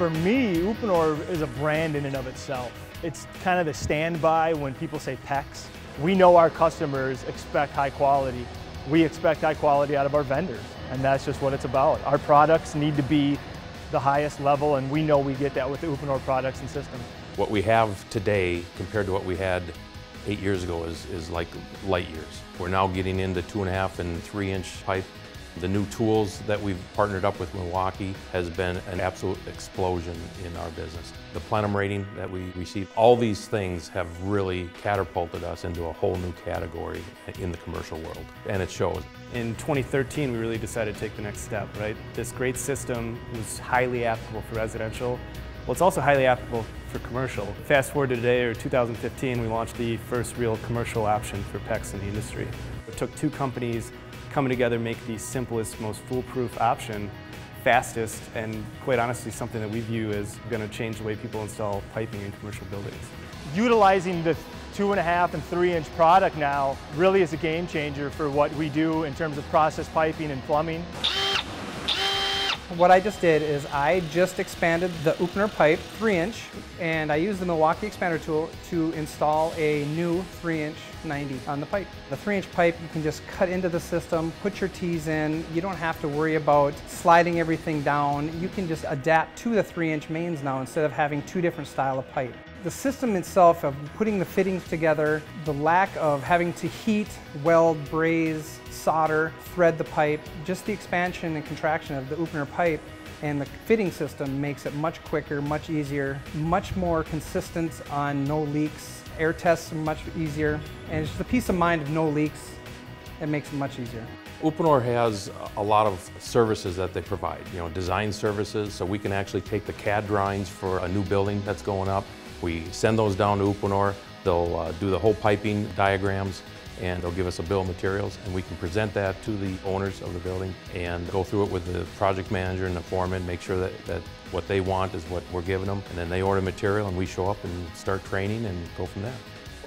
For me, Uponor is a brand in and of itself. It's kind of the standby when people say PEX. We know our customers expect high quality. We expect high quality out of our vendors, and that's just what it's about. Our products need to be the highest level, and we know we get that with the Uponor products and systems. What we have today compared to what we had eight years ago is, is like light years. We're now getting into two and a half and three inch pipe. The new tools that we've partnered up with Milwaukee has been an absolute explosion in our business. The Plenum rating that we received, all these things have really catapulted us into a whole new category in the commercial world, and it shows. In 2013, we really decided to take the next step, right? This great system was highly applicable for residential. Well, it's also highly applicable for commercial. Fast forward to today, or 2015, we launched the first real commercial option for PEX in the industry. It took two companies coming together make the simplest, most foolproof option fastest and quite honestly something that we view as going to change the way people install piping in commercial buildings. Utilizing the two and a half and three inch product now really is a game changer for what we do in terms of process piping and plumbing. What I just did is I just expanded the Uponor pipe 3 inch and I used the Milwaukee expander tool to install a new 3 inch 90 on the pipe. The 3 inch pipe you can just cut into the system, put your tees in, you don't have to worry about sliding everything down. You can just adapt to the 3 inch mains now instead of having two different style of pipe. The system itself of putting the fittings together, the lack of having to heat, weld, braze, solder, thread the pipe, just the expansion and contraction of the Uponor pipe and the fitting system makes it much quicker, much easier, much more consistent on no leaks. Air tests are much easier, and it's the peace of mind of no leaks it makes it much easier. Uponor has a lot of services that they provide, you know, design services, so we can actually take the CAD drawings for a new building that's going up, we send those down to Uponor. They'll uh, do the whole piping diagrams and they'll give us a bill of materials and we can present that to the owners of the building and go through it with the project manager and the foreman, make sure that, that what they want is what we're giving them and then they order material and we show up and start training and go from there.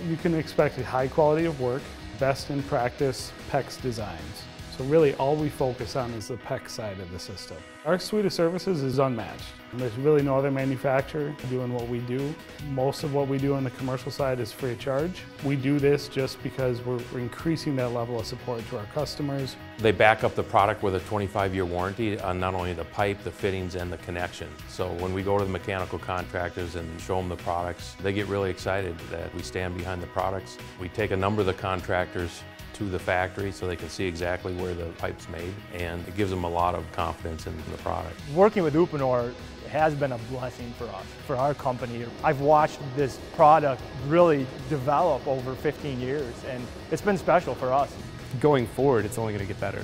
You can expect a high quality of work, best in practice PEX designs. So really all we focus on is the PEX side of the system. Our suite of services is unmatched. There's really no other manufacturer doing what we do. Most of what we do on the commercial side is free of charge. We do this just because we're increasing that level of support to our customers. They back up the product with a 25-year warranty on not only the pipe, the fittings, and the connection. So when we go to the mechanical contractors and show them the products, they get really excited that we stand behind the products. We take a number of the contractors to the factory so they can see exactly where the pipe's made and it gives them a lot of confidence in the product. Working with Uponor has been a blessing for us, for our company. I've watched this product really develop over 15 years and it's been special for us. Going forward, it's only going to get better.